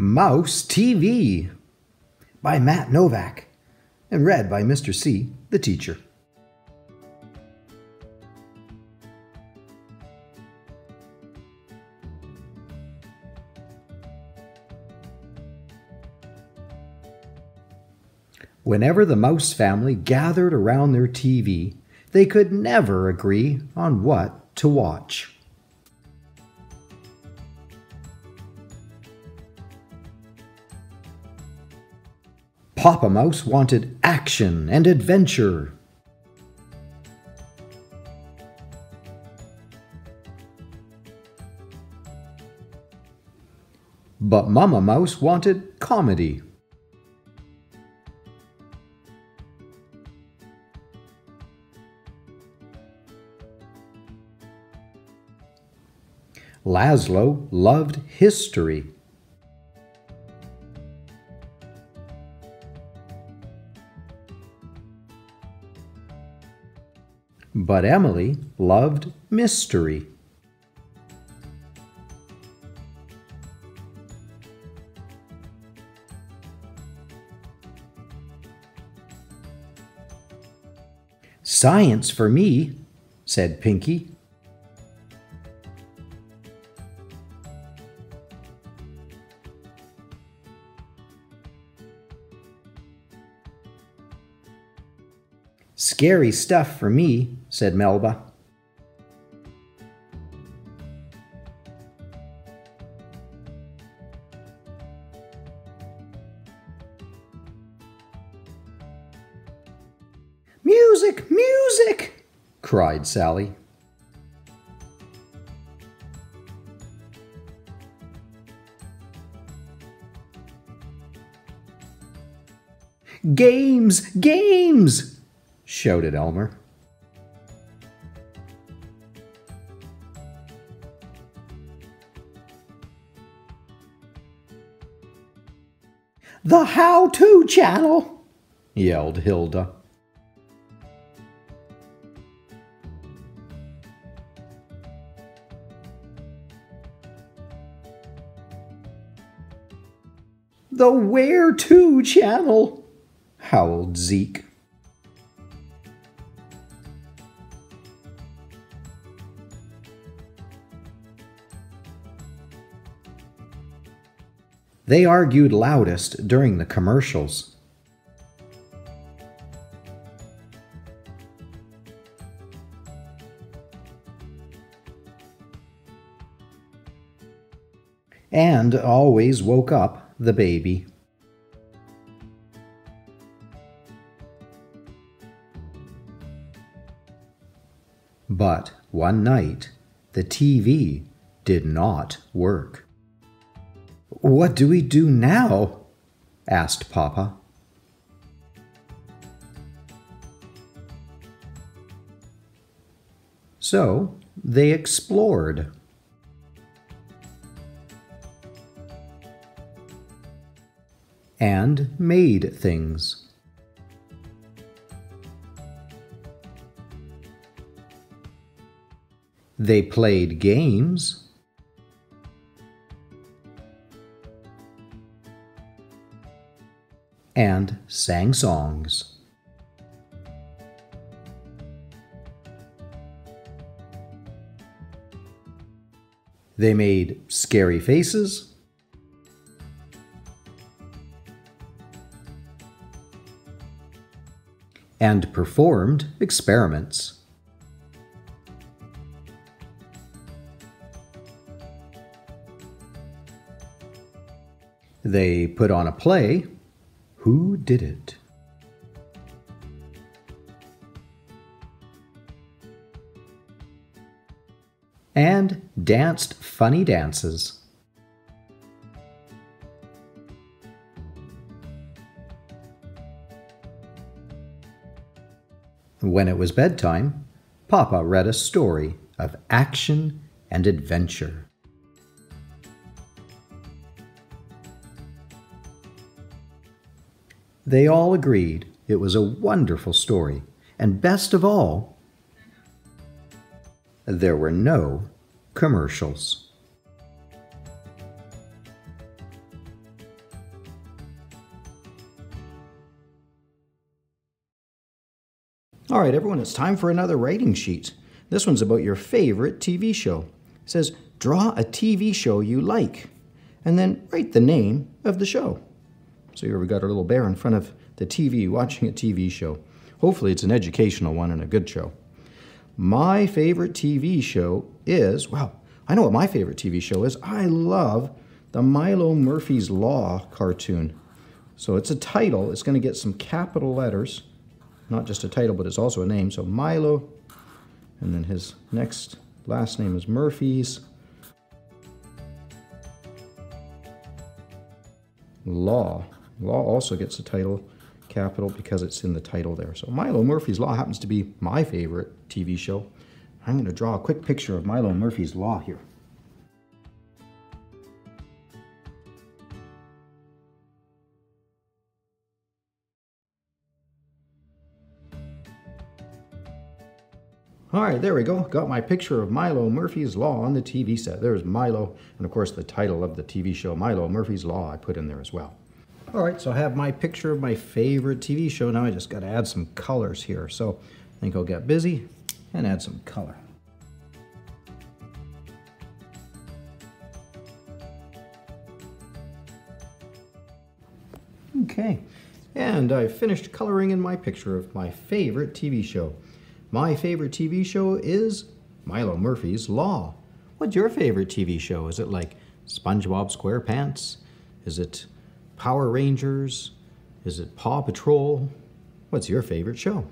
Mouse TV by Matt Novak and read by Mr. C, the teacher. Whenever the Mouse family gathered around their TV, they could never agree on what to watch. Papa Mouse wanted action and adventure. But Mama Mouse wanted comedy. Laszlo loved history. But Emily loved mystery. Science for me, said Pinky. Scary stuff for me, said Melba. Music, music, cried Sally. Games, games, shouted Elmer. The How To Channel, yelled Hilda. The Where To Channel, howled Zeke. They argued loudest during the commercials. And always woke up the baby. But one night, the TV did not work. What do we do now? asked Papa. So they explored. And made things. They played games. And sang songs. They made scary faces. And performed experiments. They put on a play who did it? And danced funny dances. When it was bedtime, Papa read a story of action and adventure. They all agreed it was a wonderful story, and best of all, there were no commercials. All right, everyone, it's time for another writing sheet. This one's about your favorite TV show. It says, draw a TV show you like, and then write the name of the show. So here we got our little bear in front of the TV watching a TV show. Hopefully it's an educational one and a good show. My favorite TV show is, well, I know what my favorite TV show is. I love the Milo Murphy's Law cartoon. So it's a title. It's going to get some capital letters. Not just a title, but it's also a name. So Milo, and then his next last name is Murphy's. Law. Law also gets the title capital because it's in the title there. So Milo Murphy's Law happens to be my favorite TV show. I'm going to draw a quick picture of Milo Murphy's Law here. All right, there we go. Got my picture of Milo Murphy's Law on the TV set. There's Milo, and of course the title of the TV show, Milo Murphy's Law, I put in there as well. All right, so I have my picture of my favorite TV show. Now I just got to add some colors here. So I think I'll get busy and add some color. Okay, and I finished coloring in my picture of my favorite TV show. My favorite TV show is Milo Murphy's Law. What's your favorite TV show? Is it like SpongeBob SquarePants? Is it Power Rangers? Is it Paw Patrol? What's your favorite show?